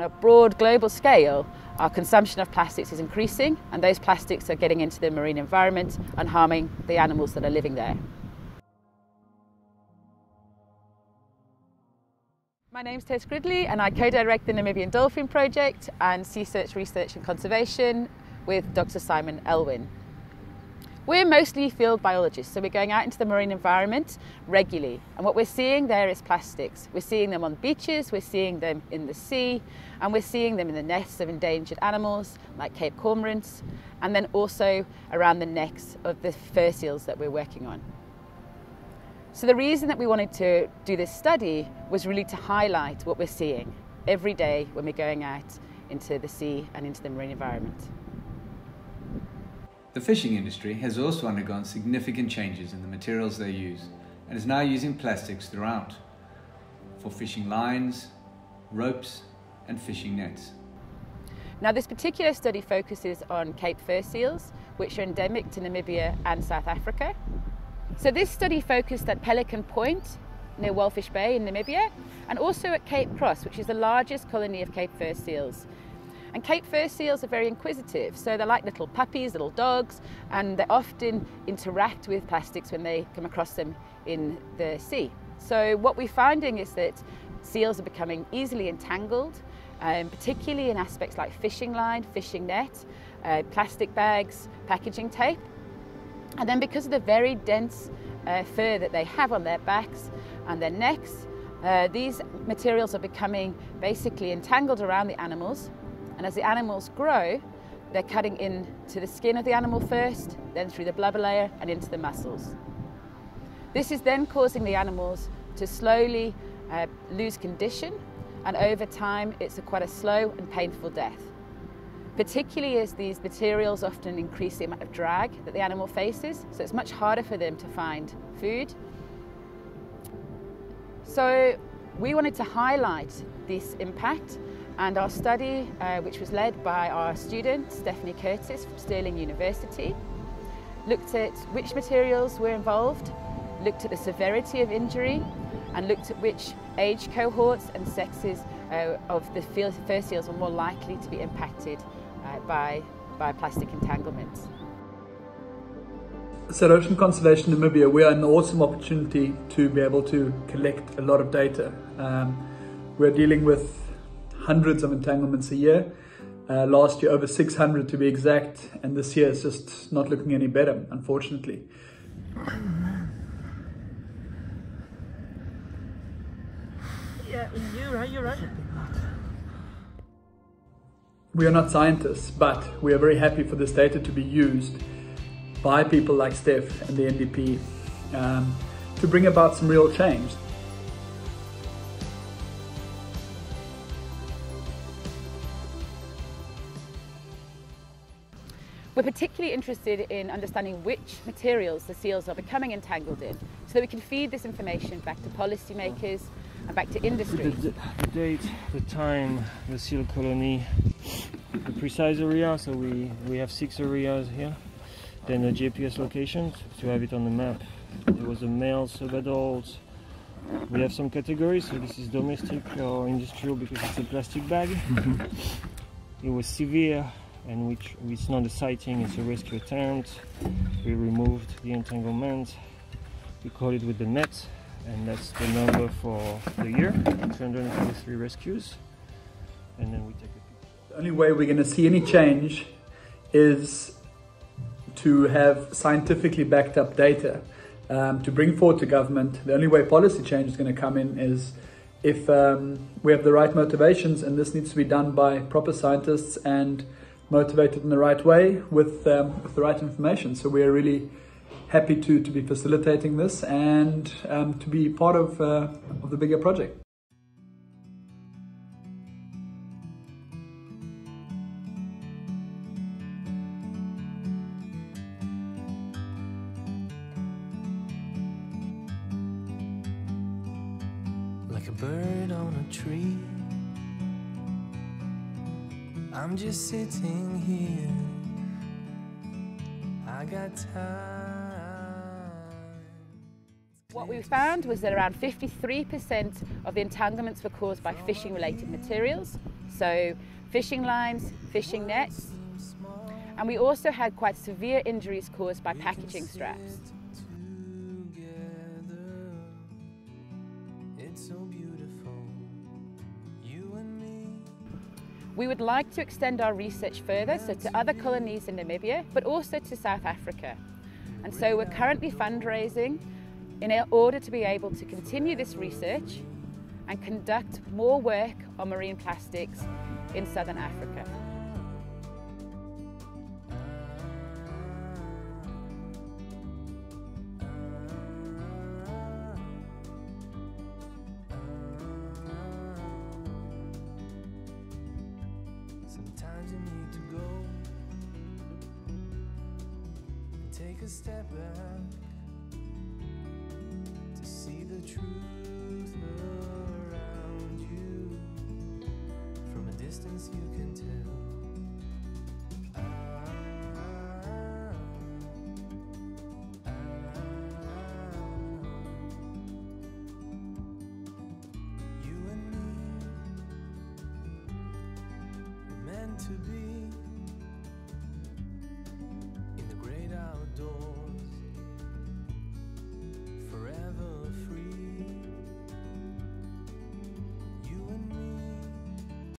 On a broad global scale, our consumption of plastics is increasing and those plastics are getting into the marine environment and harming the animals that are living there. My name is Tess Gridley and I co-direct the Namibian Dolphin Project and Sea Search Research and Conservation with Dr Simon Elwen. We're mostly field biologists, so we're going out into the marine environment regularly. And what we're seeing there is plastics. We're seeing them on beaches, we're seeing them in the sea, and we're seeing them in the nests of endangered animals like Cape cormorants, and then also around the necks of the fur seals that we're working on. So the reason that we wanted to do this study was really to highlight what we're seeing every day when we're going out into the sea and into the marine environment. The fishing industry has also undergone significant changes in the materials they use and is now using plastics throughout for fishing lines, ropes and fishing nets. Now this particular study focuses on Cape fur seals which are endemic to Namibia and South Africa. So this study focused at Pelican Point near Walvis Bay in Namibia and also at Cape Cross which is the largest colony of Cape fur seals and Cape fur seals are very inquisitive, so they're like little puppies, little dogs, and they often interact with plastics when they come across them in the sea. So what we're finding is that seals are becoming easily entangled, um, particularly in aspects like fishing line, fishing net, uh, plastic bags, packaging tape. And then because of the very dense uh, fur that they have on their backs and their necks, uh, these materials are becoming basically entangled around the animals and as the animals grow, they're cutting into the skin of the animal first, then through the blubber layer and into the muscles. This is then causing the animals to slowly uh, lose condition and over time it's a quite a slow and painful death. Particularly as these materials often increase the amount of drag that the animal faces, so it's much harder for them to find food. So we wanted to highlight this impact and our study, uh, which was led by our student, Stephanie Curtis from Stirling University, looked at which materials were involved, looked at the severity of injury, and looked at which age cohorts and sexes uh, of the fur seals were more likely to be impacted uh, by, by plastic entanglements. So at Ocean Conservation Namibia, we are an awesome opportunity to be able to collect a lot of data. Um, we're dealing with hundreds of entanglements a year. Uh, last year, over 600 to be exact, and this year is just not looking any better, unfortunately. Yeah, you're right, you're right. We are not scientists, but we are very happy for this data to be used by people like Steph and the NDP um, to bring about some real change. We're particularly interested in understanding which materials the seals are becoming entangled in so that we can feed this information back to policymakers and back to industry. The, the, date, the time, the seal colony, the precise area, so we, we have six areas here. Then the GPS locations to have it on the map. There was a male, sub-adults. We have some categories, so this is domestic or industrial because it's a plastic bag. Mm-hmm. it was severe, and which it's not a sighting, it's a rescue attempt. We removed the entanglement, we caught it with the net, and that's the number for the year 223 rescues. And then we take a. The only way we're going to see any change is to have scientifically backed up data um, to bring forward to government. The only way policy change is going to come in is if um, we have the right motivations, and this needs to be done by proper scientists and motivated in the right way with, um, with the right information. So we're really happy to, to be facilitating this and um, to be part of, uh, of the bigger project. Like a bird on a tree I'm just sitting here. I got time. What we found was that around 53% of the entanglements were caused by fishing related materials, so fishing lines, fishing nets, and we also had quite severe injuries caused by packaging straps. We would like to extend our research further, so to other colonies in Namibia, but also to South Africa. And so we're currently fundraising in order to be able to continue this research and conduct more work on marine plastics in southern Africa. Sometimes you need to go take a step back to see the truth around you. From a distance, you can tell. To be.